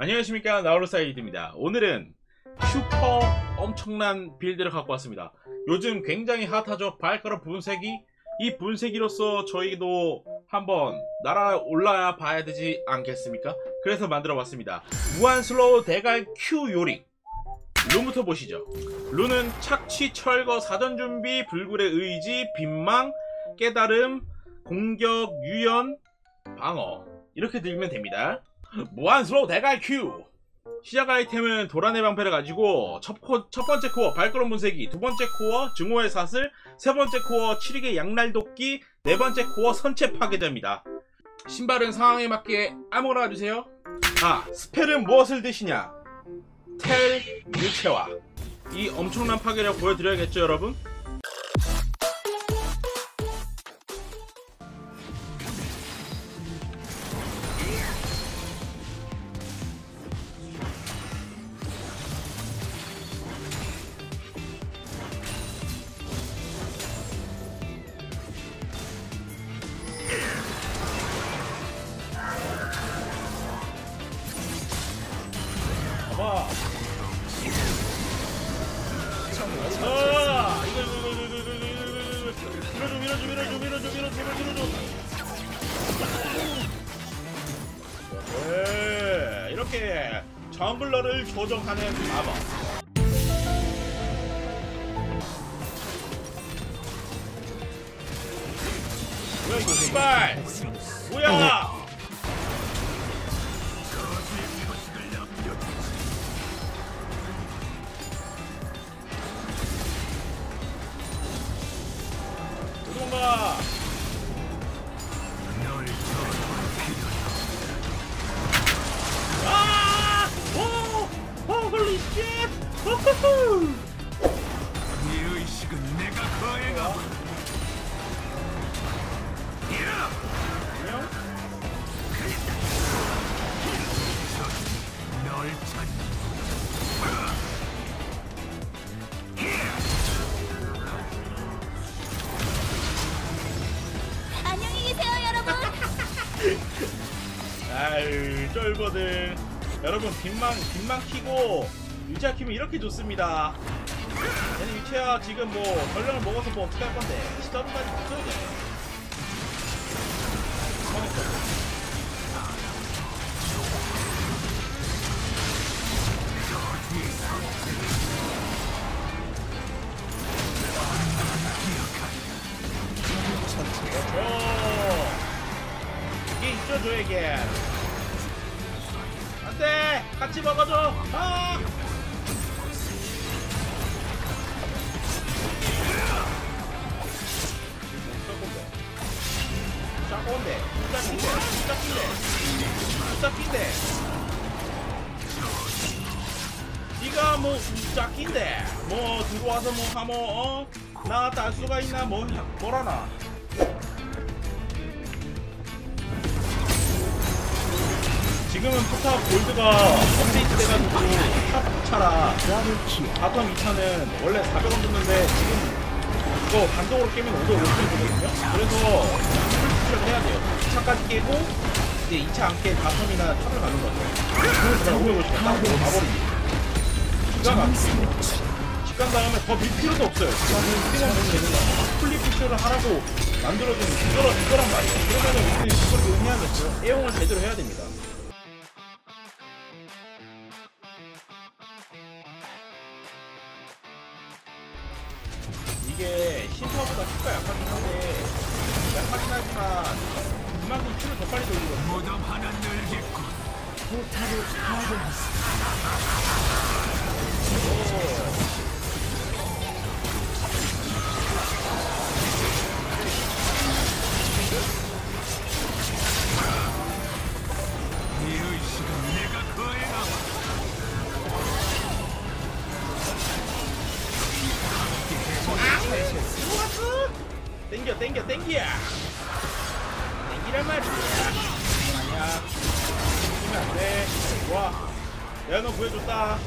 안녕하십니까 나우르사이드입니다. 오늘은 슈퍼 엄청난 build를 갖고 왔습니다. 요즘 굉장히 핫하죠? 발걸음 분쇄기? 이 분쇄기로서 저희도 한번 날아 올라야 봐야 되지 않겠습니까? 그래서 만들어 봤습니다. 무한 slow 대갈 Q 요릭. 룬부터 보시죠. 룬은 착취 철거 사전 준비 불굴의 의지 빈망 깨달음 공격 유연 방어. 이렇게 들면 됩니다 무한 slow 대갈 Q 시작 아이템은 도란의 방패를 가지고 첫, 코, 첫 번째 코어 발걸음 분쇄기 두 번째 코어 증오의 사슬 세 번째 코어 칠흑의 양날도끼 네 번째 코어 선체 파괴자입니다. 신발은 상황에 맞게 아무거나 가주세요. 아 spell은 무엇을 드시냐? 텔 유체화 이 엄청난 파괴력 보여드려야겠죠 여러분 아. 네, 이렇게 정글러를 조정하는 마법. 뭐야 이거 씨발 뭐야 아유, 쫄보들. 여러분, 빗망, 빗망 키고, 유치아 키면 이렇게 좋습니다. 얘는 유치아 지금 뭐, 전령을 먹어서 뭐 어떻게 할 건데. 시더블까지 붙여야 돼. 저에게. 같이 먹어줘. 아! 꼰대. 진짜 꼰대. 진짜 꼰대. 진짜 꼰대. 니가 뭐 진짜 꼰대. 뭐 들어와서 뭐 하모 어? 나딸 수가 있나? 뭐 뭐라나? 지금은 포탑 골드가 업데이트 돼가지고 top 2차랑 bottom 2차는 원래 400원 줬는데 지금 이거 단독으로 깨면 550원 주거든요. 그래서 push를 해야 돼요. 2차까지 깨고 이제 2차 안 깨 bottom이나 top을 가는 거죠 그래서 그냥 550원 딱 가버리지 기가 막히고 집간 다음에 더 밀 필요도 없어요. 그냥 뛰면 되는 거야 split push를 하라고 만들어준 이거란 말이에요. 그러면은 우리는 이걸 이용해야겠죠 애용을 제대로 해야 됩니다 땡기란 말이야 아니야 땡기면 안돼 좋아 내가 너 구해줬다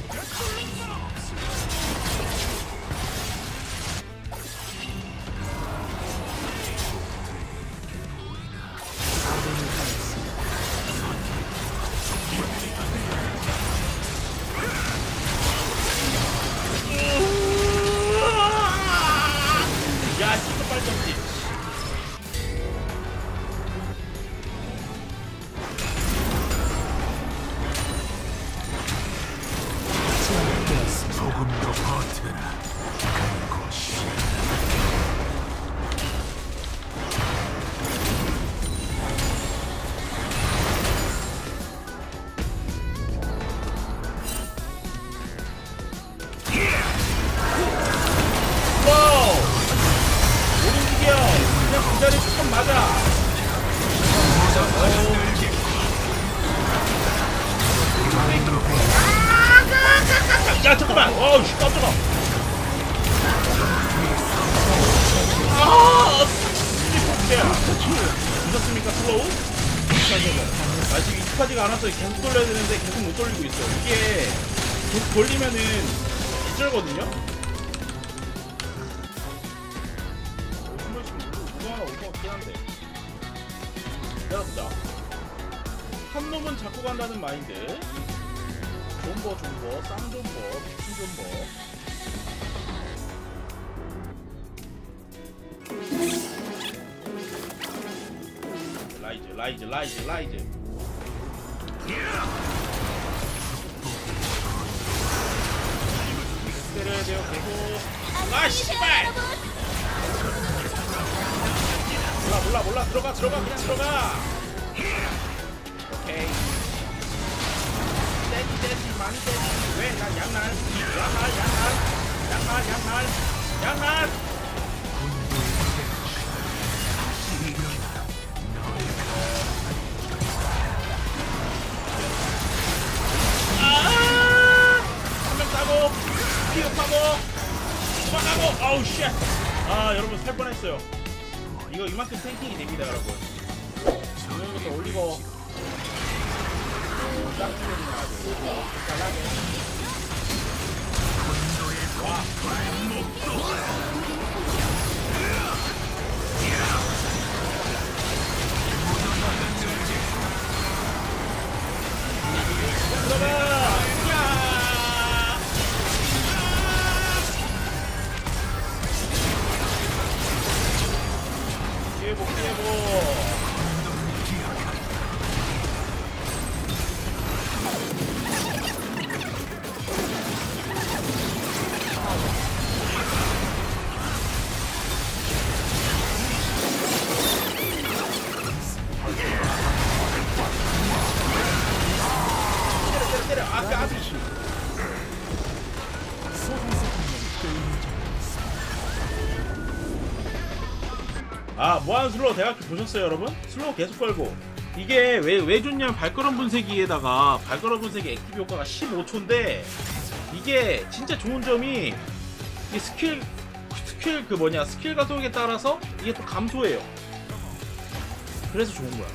않아서 계속 돌려야 되는데 계속 못 돌리고 있어 이게 계속 돌리면은 이쩔거든요? 한 번씩 누구 하나 올것 같긴 한데 열었다 한 놈은 잡고 간다는 마인드 존버 존버 쌍존버 미친 존버 라이즈 라이즈 라이즈 라이즈 때려야 돼요 계속 아 씨발. 몰라 몰라 몰라. 들어가 들어가 그냥 들어가. 오케이. 떼기 많이 떼기 왜나 양날 양날 양날 양날 양날 도망가고. 아우 쉣아 여러분 살 뻔했어요. 이거 이만큼 탱킹이 됩니다 여러분. 오늘부터 올리고. 잘나게 들 아 무한 slow 대갈 Q 보셨어요 여러분? slow 계속 걸고. 이게 왜, 왜 좋냐면 발걸음 분쇄기에다가 발걸음 분쇄기 active 효과가 15초인데 이게 진짜 좋은 점이 이 skill skill 그 뭐냐 스킬 가속에 따라서 이게 또 감소해요. 그래서 좋은 거야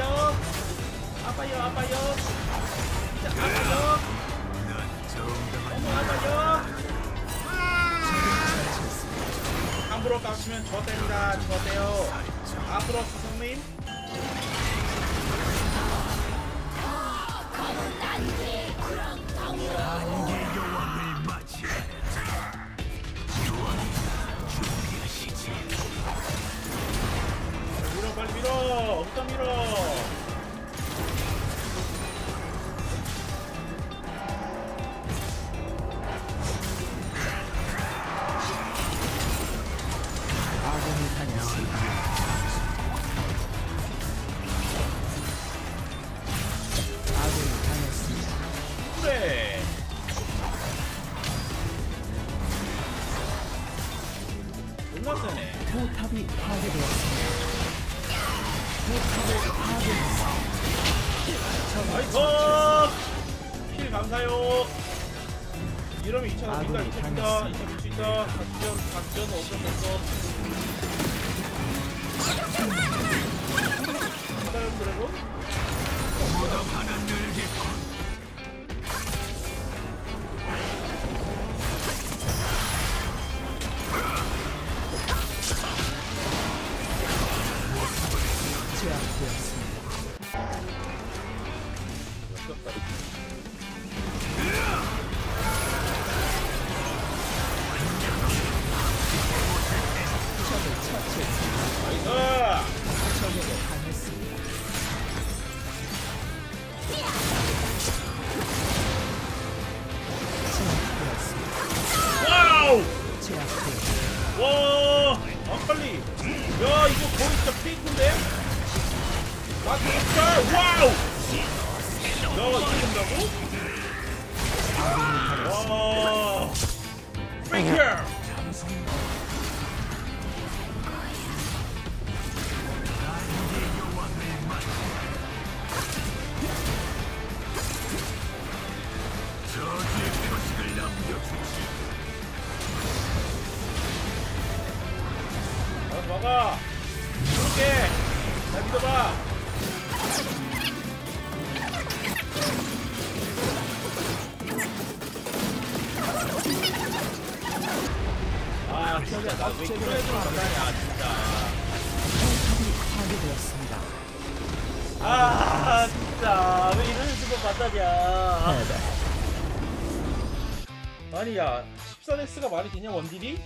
아빠요. 아빠요 아빠요. 진짜 아빠요. 너무 아빠요. 함부로 깎으면 저 때입니다. 저 때요. 앞으로 수성님. 여왕 밀어 빨리 밀어 아군이 당했습니다. 안 가요. 이러면 2차 아, 민다, 2차 민다, 2차 민다. 작전, 작전 어쩔 수 없어. 다른 드래곤? 제압되었습니다. 와 아칼리. 야 이거 거의 진짜 페이크인데? 마크 스타일 와우! 야 이거 된다고? 와. 페이크 아 진짜 나왜 파괴되었습니다. 아 진짜 왜 이런 식으로 만나냐. 아니 야 14데스가 말이 되냐 원딜이?